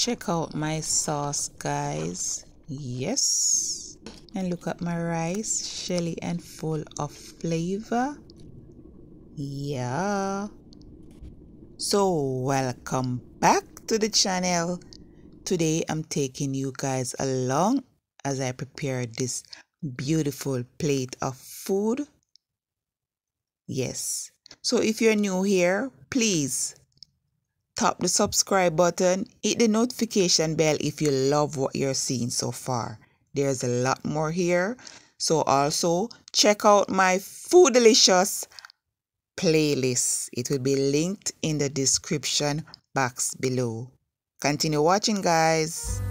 check out my sauce guys. Yes. And look at my rice shelly and full of flavor. Yeah. So welcome back to the channel. Today i'm taking you guys along as i prepare this beautiful plate of food. Yes. So if you're new here please tap the subscribe button, hit the notification bell if you love what you're seeing so far. There's a lot more here. So also check out my Food Delicious playlist. It will be linked in the description box below. Continue watching guys.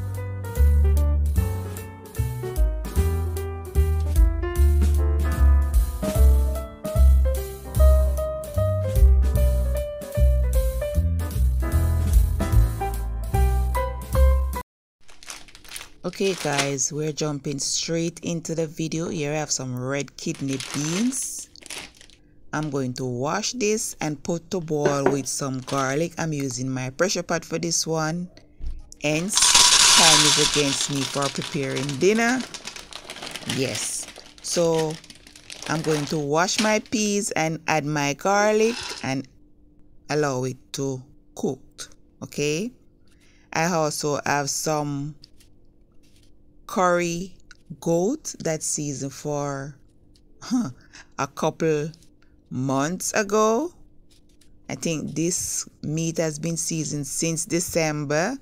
Okay guys we're jumping straight into the video. Here i have some red kidney beans. I'm going to wash this and put to boil with some garlic. I'm using my pressure pot for this one. Hence time is against me for preparing dinner. Yes. So i'm going to wash my peas and add my garlic and allow it to cook okay? I also have some curry goat that season for huh, a couple months ago. I think this meat has been seasoned since December.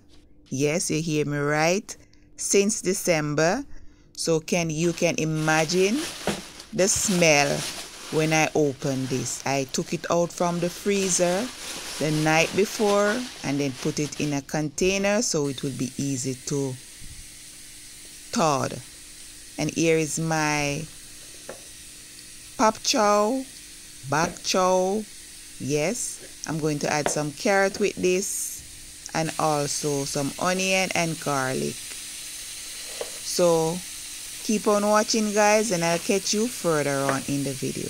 Yes, you hear me right. Since December. So can you can imagine the smell when I opened this. I took it out from the freezer the night before and then put it in a container so it will be easy to And here is my pop chow, bok chow. Yes, I'm going to add some carrot with this and also some onion and garlic. So keep on watching guys and I'll catch you further on in the video.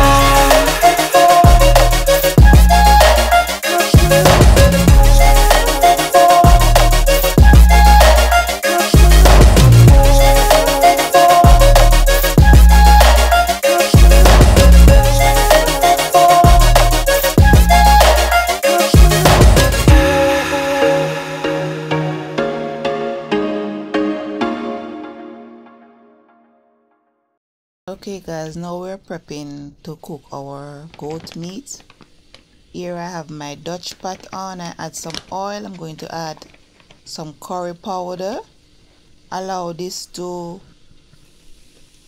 okay guys now we're prepping to cook our goat meat. Here I have my Dutch pot on. I add some oil. I'm going to add some curry powder. Allow this to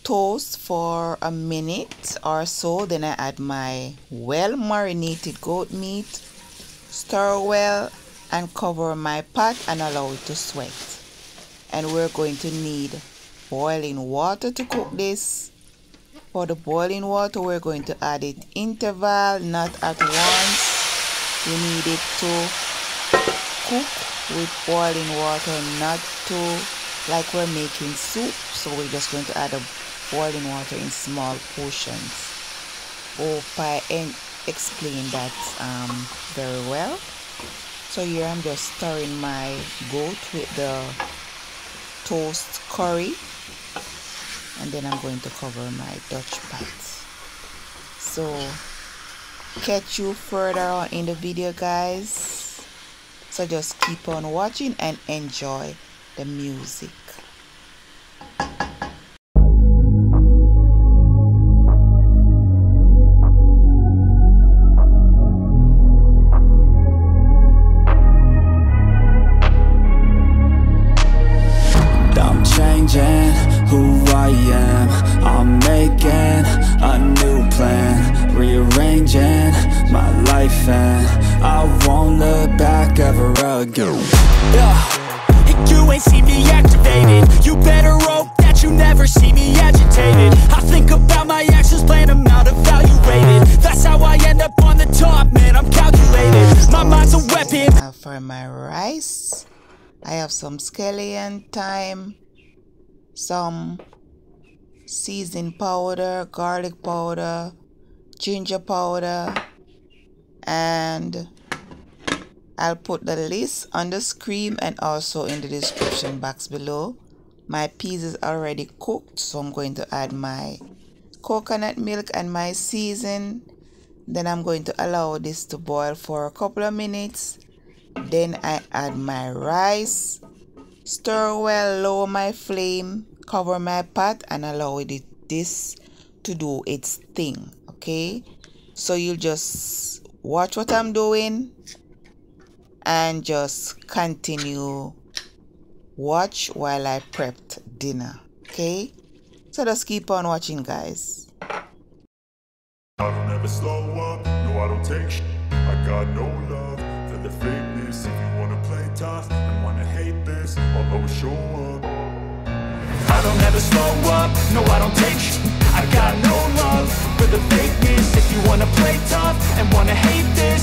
toast for a minute or so. Then I add my well marinated goat meat stir well and cover my pot and allow it to sweat. And we're going to need boiling water to cook this for the boiling water we're going to add it interval not at once. We need it to cook with boiling water not to like we're making soup so we're just going to add a boiling water in small portions. Hope I explained that um, very well. So here I'm just stirring my goat with the toast curry and then I'm going to cover my Dutch pot so catch you further on in the video guys. So just keep on watching and enjoy the music never see me agitated. I think about my actions, plan them out, evaluated That's how I end up on the top, man, I'm calculated. My mind's a weapon. Uh, For my rice, I have some scallion, thyme Some seasoning powder, garlic powder, ginger powder and I'll put the list on the screen and also in the description box below. My peas is already cooked so I'm going to add my coconut milk and my season. Then I'm going to allow this to boil for a couple of minutes. Then I add my rice. Stir well, lower my flame, cover my pot and allow this to do its thing. Okay, so you just watch what I'm doing and just continue watch while I prepped dinner okay? So just keep on watching guys. I don't ever slow up, no I don't take sh. I got no love for the If you wanna play tough and wanna hate this I'll always show up. I don't ever slow up, no I don't take sh. I got no love for the fakeness. If you wanna play tough and wanna hate this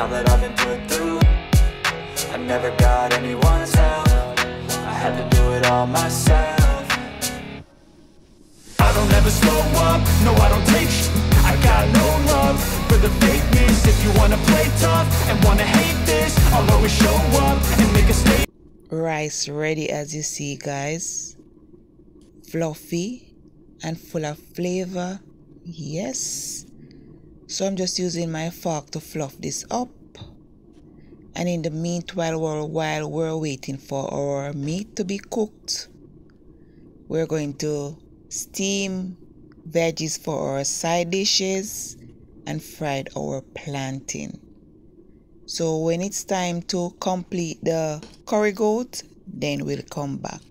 now that I've been put through I never got anyone's help. I had to do it all myself. I don't ever slow up, no I don't take sh. I got no love for the fakeness. If you wanna play tough and wanna hate this I'll always show up and make a statement. Rice ready as you see guys. Fluffy and full of flavor. Yes so I'm just using my fork to fluff this up. And in the meanwhile, while we're waiting for our meat to be cooked, we're going to steam veggies for our side dishes and fried our plantain. So when it's time to complete the curry goat, then we'll come back.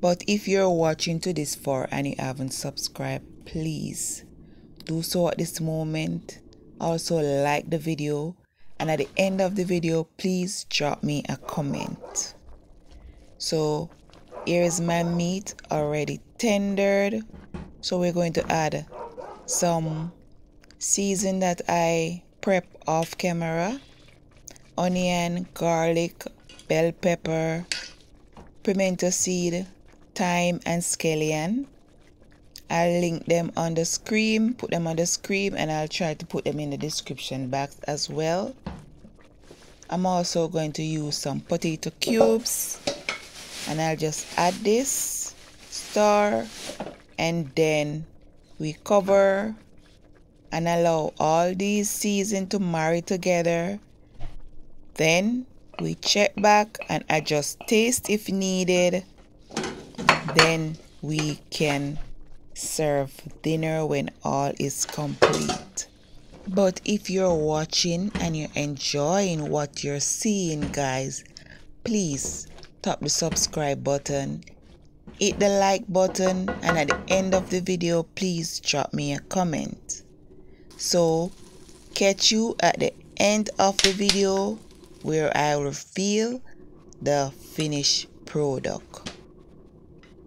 But if you're watching to this far and you haven't subscribed, please do so at this moment. Also like the video. And at the end of the video please drop me a comment. So here is my meat already tendered. So we're going to add some season that I prep off camera. Onion garlic bell pepper pimento seed thyme and scallion I'll link them on the screen, put them on the screen, and I'll try to put them in the description box as well. I'm also going to use some potato cubes and I'll just add this star and then we cover and allow all these seasons to marry together then we check back and adjust taste if needed then we can serve dinner when all is complete. But if you're watching and you're enjoying what you're seeing guys please tap the subscribe button hit the like button and at the end of the video please drop me a comment. So catch you at the end of the video where I reveal the finished product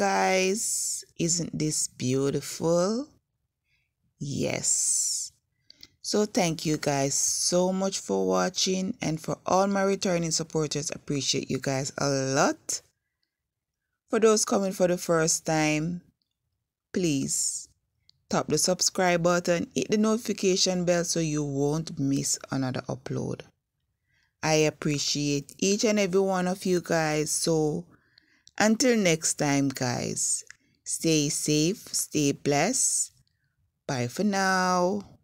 guys isn't this beautiful? Yes. So thank you guys so much for watching and for all my returning supporters appreciate you guys a lot. For those coming for the first time please tap the subscribe button hit the notification bell so you won't miss another upload. I appreciate each and every one of you guys so until next time guys. Stay safe stay blessed. Bye for now